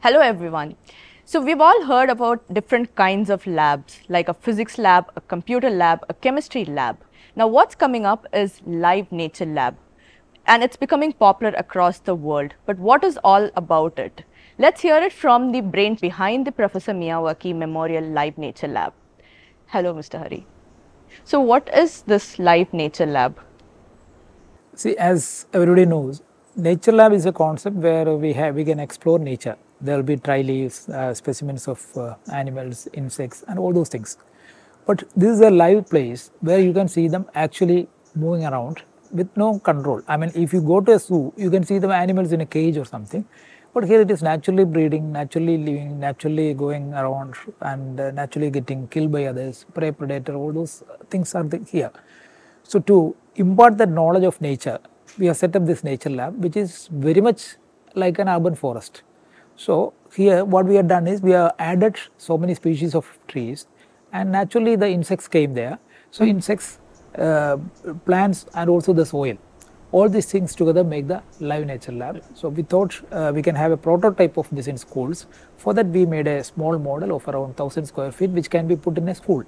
Hello everyone. So we've all heard about different kinds of labs like a physics lab, a computer lab, a chemistry lab. Now what's coming up is live nature lab and it's becoming popular across the world. But what is all about it? Let's hear it from the brain behind the Professor Miyawaki Memorial Live Nature Lab. Hello Mr. Hari. So what is this live nature lab? See, as everybody knows, nature lab is a concept where we have we can explore nature. There will be dry leaves, uh, specimens of uh, animals, insects, and all those things. But this is a live place where you can see them actually moving around with no control. I mean, if you go to a zoo, you can see the animals in a cage or something. But here it is naturally breeding, naturally living, naturally going around, and uh, naturally getting killed by others, prey, predator, all those things are here. So, to impart that knowledge of nature, we have set up this nature lab, which is very much like an urban forest. So, here what we have done is we have added so many species of trees, and naturally the insects came there. So, insects, uh, plants, and also the soil. All these things together make the live nature lab. So, we thought uh, we can have a prototype of this in schools. For that, we made a small model of around 1000 square feet, which can be put in a school.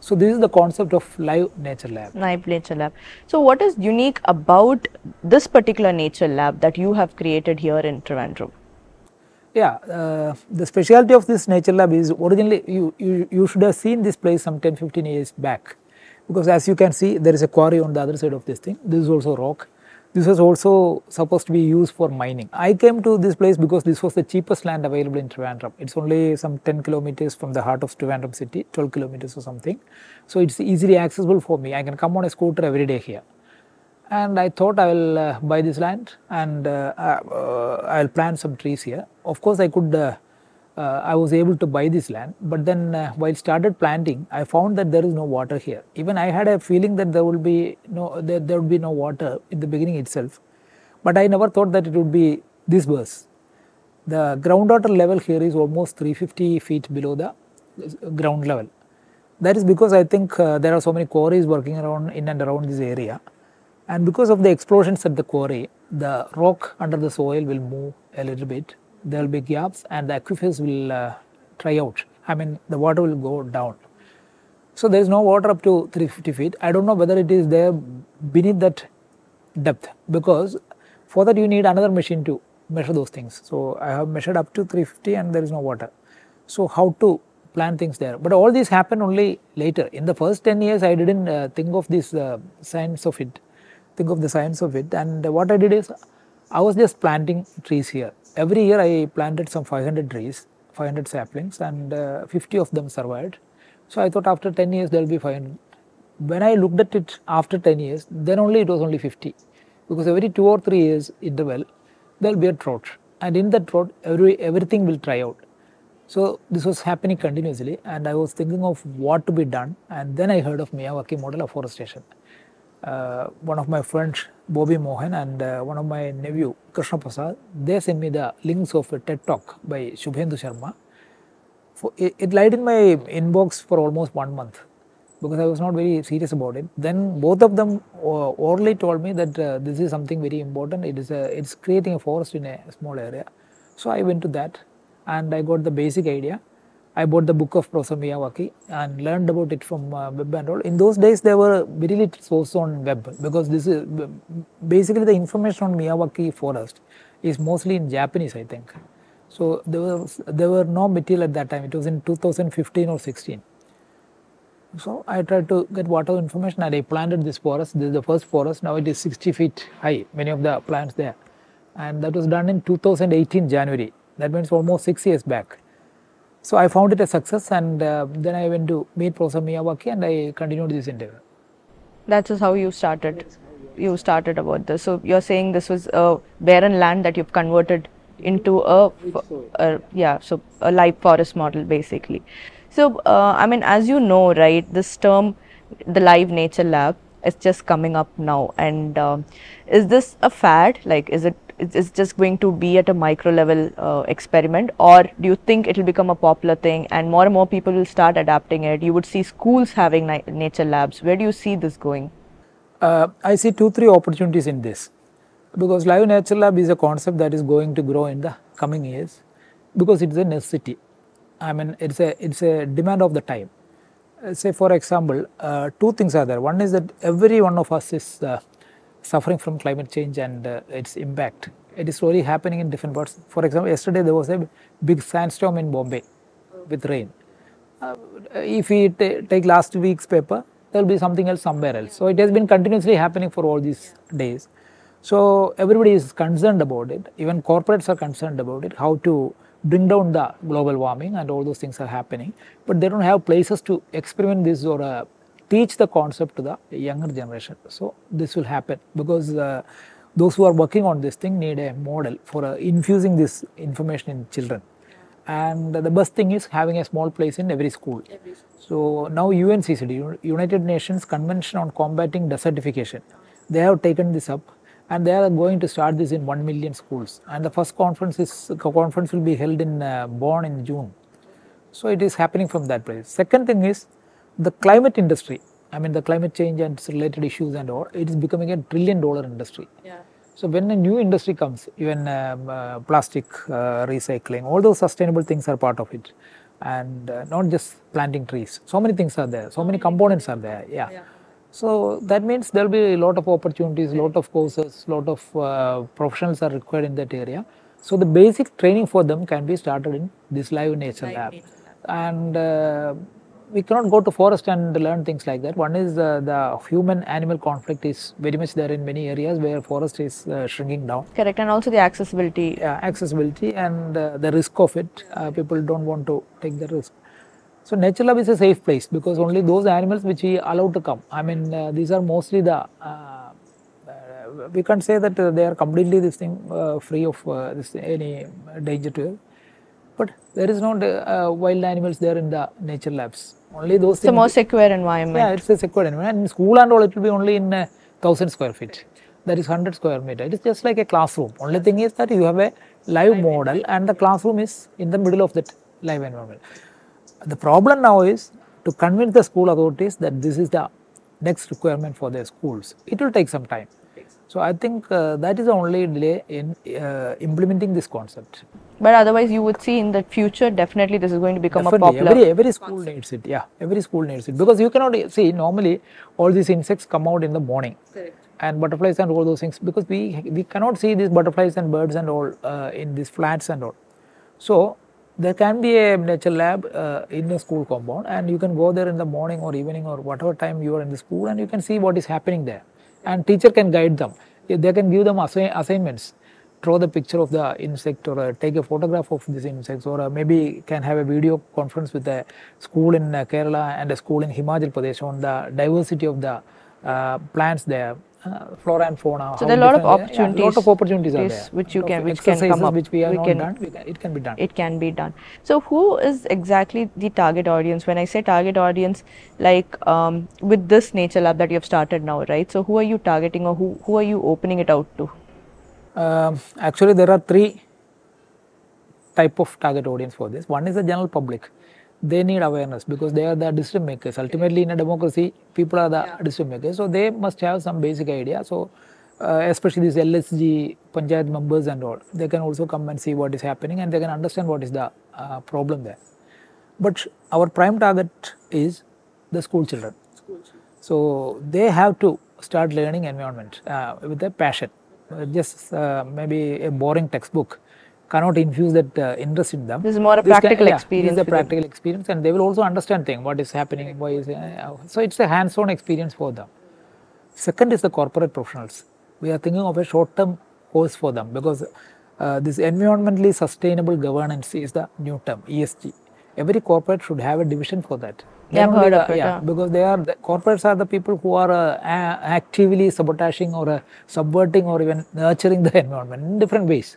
So, this is the concept of live nature lab. Live Nature Lab. So, what is unique about this particular nature lab that you have created here in Trivandrum? Yeah, uh, the specialty of this nature lab is originally you, you, you should have seen this place some 10 15 years back because as you can see there is a quarry on the other side of this thing. This is also rock. This was also supposed to be used for mining. I came to this place because this was the cheapest land available in Trivandrum. It's only some 10 kilometers from the heart of Trivandrum city, 12 kilometers or something. So it's easily accessible for me. I can come on a scooter every day here. And I thought I will uh, buy this land and uh, uh, I will plant some trees here. Of course, I could uh, uh, I was able to buy this land. But then uh, while started planting, I found that there is no water here. Even I had a feeling that there will be no there, there would be no water in the beginning itself. But I never thought that it would be this worse. The groundwater level here is almost 350 feet below the ground level. That is because I think uh, there are so many quarries working around in and around this area. And because of the explosions at the quarry, the rock under the soil will move a little bit there will be gaps and the aquifers will uh, dry out. I mean, the water will go down. So there is no water up to 350 feet. I don't know whether it is there beneath that depth because for that you need another machine to measure those things. So I have measured up to 350 and there is no water. So how to plan things there? But all this happened only later. In the first 10 years, I didn't uh, think of this uh, science of it, think of the science of it. And what I did is I was just planting trees here every year I planted some 500 trees, 500 saplings, and uh, 50 of them survived. So I thought after 10 years there will be 500. When I looked at it after 10 years, then only it was only 50, because every two or three years interval there will be a drought, and in that drought every everything will dry out. So this was happening continuously, and I was thinking of what to be done, and then I heard of Miyawaki model of forestation. Uh, one of my friends Bobby Mohan and uh, one of my nephew Krishna Prasad, they sent me the links of a TED talk by Shubhendu Sharma. For, it, it lied in my inbox for almost one month because I was not very serious about it. Then both of them uh, orally told me that uh, this is something very important. It is a, it's creating a forest in a small area. So I went to that and I got the basic idea I bought the book of Professor Miyawaki and learned about it from uh, web and all. In those days, there were very little source on web because this is basically the information on Miyawaki forest is mostly in Japanese, I think. So there was there were no material at that time. It was in 2015 or 16. So I tried to get whatever information and I planted this forest. This is the first forest. Now it is 60 feet high. Many of the plants there, and that was done in 2018 January. That means almost six years back. So I found it a success and uh, then I went to meet Professor Miyawaki and I continued this endeavor. That is how you started. You started about this. So you're saying this was a barren land that you've converted into a, a yeah, so a live forest model basically. So uh, I mean, as you know, right, this term, the live nature lab, is just coming up now. And uh, is this a fad? Like, is it it's just going to be at a micro level uh, experiment or do you think it will become a popular thing and more and more people will start adapting it you would see schools having nature labs where do you see this going uh, i see two three opportunities in this because live nature lab is a concept that is going to grow in the coming years because it's a necessity. I mean, it's a it's a demand of the time. Uh, say, for example, uh, two things are there. One is that every one of us is uh, suffering from climate change and uh, its impact. It is slowly happening in different parts. For example, yesterday there was a big sandstorm in Bombay with rain. Uh, if we ta- take last week's paper, there will be something else somewhere else. So it has been continuously happening for all these days. So everybody is concerned about it. Even corporates are concerned about it. How to bring down the global warming and all those things are happening. But they don't have places to experiment this or uh, teach the concept to the younger generation. So this will happen because uh, those who are working on this thing need a model for uh, infusing this information in children. And the best thing is having a small place in every school. So now UNCCD, Uni- United Nations Convention on Combating Desertification, they have taken this up and they are going to start this in 1 million schools. And the first conference is conference will be held in uh, Bonn in June. So it is happening from that place. Second thing is the climate industry. I mean the climate change and its related issues and all. It is becoming a trillion dollar industry. Yeah. So when a new industry comes, even um, uh, plastic uh, recycling, all those sustainable things are part of it, and uh, not just planting trees. So many things are there. So many components are there. Yeah. So that means there will be a lot of opportunities, a lot of courses, a lot of uh, professionals are required in that area. So the basic training for them can be started in this live nature lab, and uh, we cannot go to forest and learn things like that. One is uh, the human-animal conflict is very much there in many areas where forest is uh, shrinking down. Correct. And also the accessibility. Yeah, accessibility and uh, the risk of it. Uh, people don't want to take the risk. So nature lab is a safe place because only those animals which we allow to come. I mean, uh, these are mostly the. Uh, uh, we can't say that uh, they are completely this thing uh, free of uh, this any danger to it. But there is no uh, wild animals there in the nature labs. Only those It's a more secure environment. Yeah, it's a secure environment. And in school and all, it will be only in uh, thousand square feet. That is hundred square meter. It is just like a classroom. Only thing is that you have a live model, and the classroom is in the middle of that live environment. The problem now is to convince the school authorities that this is the next requirement for their schools. It will take some time. So I think uh, that is the only delay in uh, implementing this concept. But otherwise, you would see in the future, definitely this is going to become a popular. every every school needs it. Yeah, every school needs it because you cannot see normally all these insects come out in the morning, and butterflies and all those things because we we cannot see these butterflies and birds and all uh, in these flats and all. So there can be a nature lab uh, in the school compound, and you can go there in the morning or evening or whatever time you are in the school, and you can see what is happening there, and teacher can guide them. They can give them assign, assignments draw the picture of the insect or uh, take a photograph of this insects or uh, maybe can have a video conference with a school in uh, Kerala and a school in Himachal Pradesh on the diversity of the uh, plants there, uh, flora and fauna. So there are a lot of different- yeah, opportunities lot of opportunities are there. which you can- which can come up. which we We not can- done, we can, it can be done. it can be done. So, who is exactly the target audience? When I say target audience, like um, with this nature lab that you have started now, right? So, who are you targeting, or who who are you opening it out to? Um, actually, there are three type of target audience for this. One is the general public. They need awareness because they are the decision makers. Ultimately, in a democracy, people are the decision makers. So they must have some basic idea. So uh, especially these LSG panchayat members and all, they can also come and see what is happening and they can understand what is the uh, problem there. But our prime target is the school children. So they have to start learning environment uh, with a passion. Just uh, maybe a boring textbook cannot infuse that uh, interest in them. This is more a This can- practical yeah, experience This is a with them. practical experience, and they will also understand thing what is happening. Why is uh, so? It's a hands-on experience for them. Second is the corporate professionals. We are thinking of a short-term course for them because uh, this environmentally sustainable governance is the new term ESG. Every corporate should have a division for that. Yeah, I've heard of it, Yeah, yeah. because they are the corporates are the people who are uh, actively sabotaging or uh, subverting or even nurturing the environment in different ways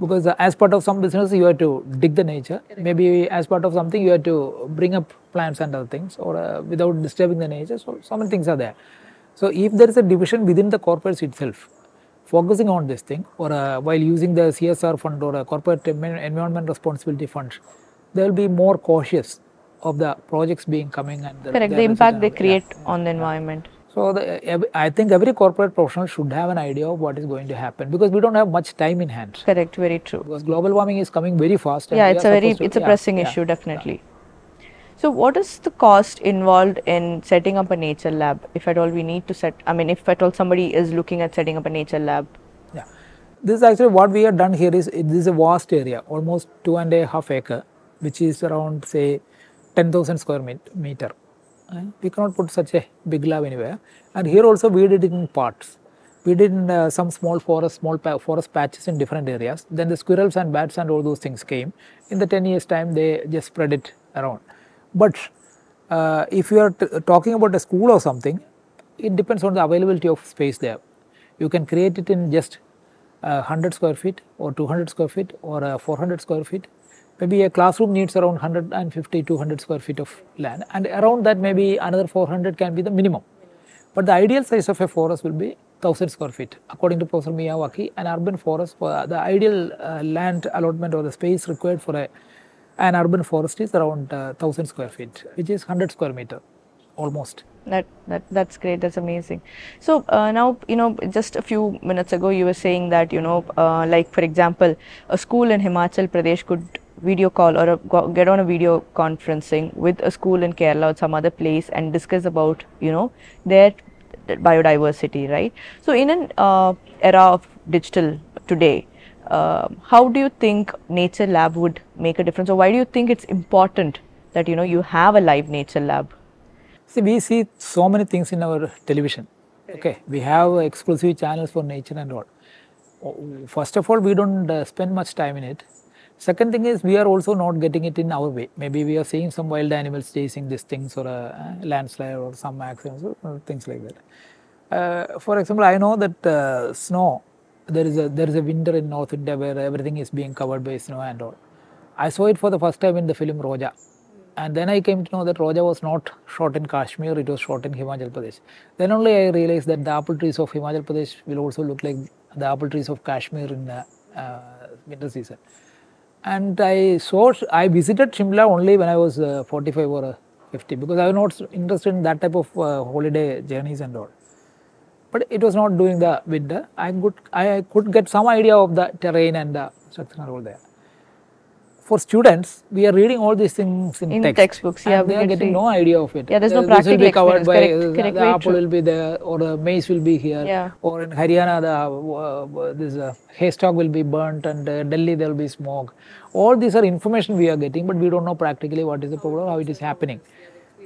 because as part of some business you have to dig the nature maybe as part of something you have to bring up plants and other things or uh, without disturbing the nature so so many things are there so if there is a division within the corporates itself focusing on this thing or uh, while using the csr fund or a corporate environment responsibility fund they will be more cautious of the projects being coming and the, Correct. The impact they all. Yeah. create on the environment. So the, I think every corporate professional should have an idea of what is going to happen because we don't have much time in hand. Correct. Very true. Because global warming is coming very fast. and Yeah, it's a very to- it's a yeah, pressing yeah, issue definitely. So what is the cost involved in setting up a nature lab? If at all we need to set, I mean, if at all somebody is looking at setting up a nature lab. Yeah. This is actually what we have done here is this is a vast area, almost two and a half acre, which is around say 10,000 square met- meter. We cannot put such a big lab anywhere. And here also we did it in parts. We did in, uh, some small forest, small pa- forest patches in different areas. Then the squirrels and bats and all those things came. In the 10 years time, they just spread it around. But uh, if you are talking about a school or something, it depends on the availability of space there. You can create it in just uh, 100 square feet or 200 square feet or uh, 400 square feet. Maybe a classroom needs around 150 200 square feet of land and around that maybe another 400 can be the minimum. But the ideal size of a forest will be 1000 square feet. According to Professor Miyawaki, an urban forest, for the ideal uh, land allotment or the space required for a, an urban forest is around uh, 1000 square feet, which is 100 square meter almost. That that that's great. That's amazing. So uh, now you know, just a few minutes ago, you were saying that you know, uh, like for example, a school in Himachal Pradesh could video call or a, get on a video conferencing with a school in Kerala or some other place and discuss about you know their biodiversity, right? So in an uh, era of digital today, uh, how do you think nature lab would make a difference, or why do you think it's important that you know you have a live nature lab? See, we see so many things in our television. Okay, we have exclusive channels for nature and all. Oh, First of all, we don't uh, spend much time in it. Second thing is, we are also not getting it in our way. Maybe we are seeing some wild animals chasing these things or a uh, landslide or some accidents or things like that. Uh, for example, I know that uh, snow, there is a there is a winter in North India where everything is being covered by snow and all. I saw it for the first time in the film Roja. And then I came to know that Roja was not shot in Kashmir, it was shot in Himachal Pradesh. Then only I realized that the apple trees of Himachal Pradesh will also look like the apple trees of Kashmir in the uh, winter season. And I saw, I visited Shimla only when I was uh, 45 or uh, 50 because I was not interested in that type of uh, holiday journeys and all. But it was not during the winter. I could, I could get some idea of the terrain and the structure all there for students, we are reading all these things in, In text, textbooks, yeah, they are getting see. no idea of it. Yeah, there's no Uh, this will be practical covered by. Correct, uh, correct, the apple will be there, or the maize will be here, Yeah. or in Haryana the uh, this uh, haystack will be burnt, and uh, Delhi there will be smoke. All these are information we are getting, but we don't know practically what is the problem, how it is happening.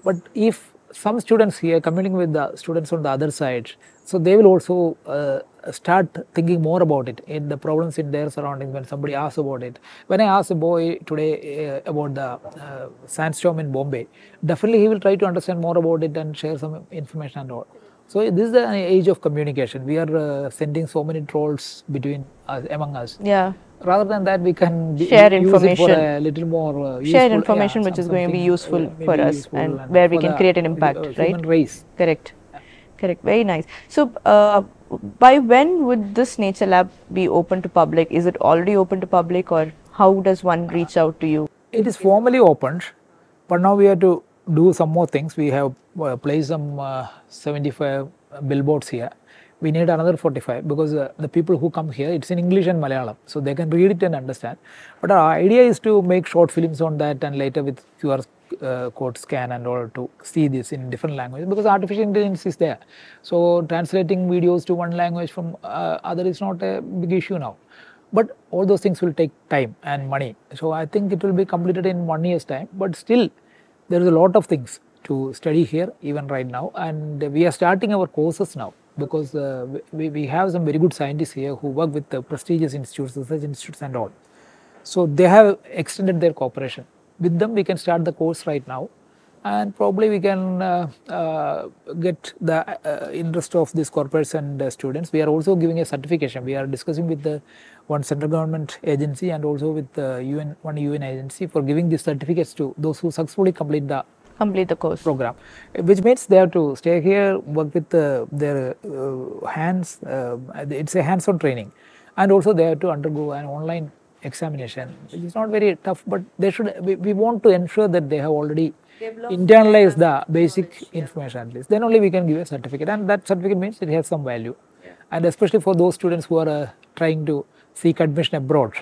But if some students here communing with the students on the other side, so they will also uh, start thinking more about it in the problems in their surroundings when somebody asks about it. When I asked a boy today uh, about the uh, sandstorm in Bombay, definitely he will try to understand more about it and share some information and all. So this is the age of communication. We are uh, sending so many trolls between us, among us. Yeah. Rather than that, we can be, Share use it for information. a little more uh, useful, Share yeah, information which is going to be useful for us useful and where we can create an uh, impact, right? Race. Correct. Correct. Very nice. So, uh, by when would this nature lab be open to public? Is it already open to public, or how does one reach out to you? It is formally opened, but now we have to do some more things. We have uh, placed some uh, 75 billboards here. We need another 45 because uh, the people who come here, it's in English and Malayalam, so they can read it and understand. But our idea is to make short films on that and later with QR uh, code scan and all to see this in different languages because artificial intelligence is there. So translating videos to one language from uh, other is not a big issue now. But all those things will take time and money. So I think it will be completed in one year's time. But still, there is a lot of things to study here even right now, and we are starting our courses now because uh, we, we have some very good scientists here who work with the prestigious institutes, research institutes, and all. So they have extended their cooperation. With them, we can start the course right now, and probably we can uh, uh, get the uh, interest of these corporates and uh, students. We are also giving a certification. We are discussing with the one central government agency and also with the UN one UN agency for giving these certificates to those who successfully complete the Complete the course. program, which means they have to stay here, work with uh, their uh, hands. Uh, it's a hands-on training, and also they have to undergo an online examination, which is not very tough, but they should. We, we want to ensure that they have already internalized the basic information at least. Then only we can give a certificate, and that certificate means it has some value. And especially for those students who are uh, trying to seek admission abroad.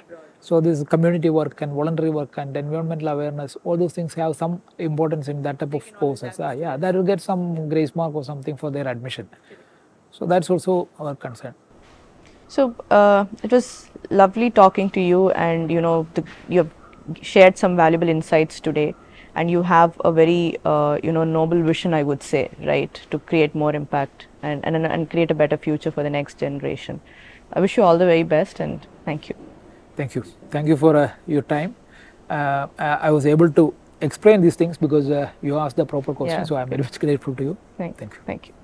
So this community work and voluntary work and environmental awareness, all those things have some importance in that type of courses. Ah, yeah, that will get some grace mark or something for their admission. So that's also our concern. So uh, it was lovely talking to you, and you know the, you have shared some valuable insights today, and you have a very uh, you know noble vision, I would say, right, to create more impact and, and and create a better future for the next generation. I wish you all the very best, and thank you. Thank you. Thank you for uh, your time. Uh, I was able to explain these things because uh, you asked the proper questions, Yeah, so I'm very much grateful to you. Thank, Thank you. Thank you.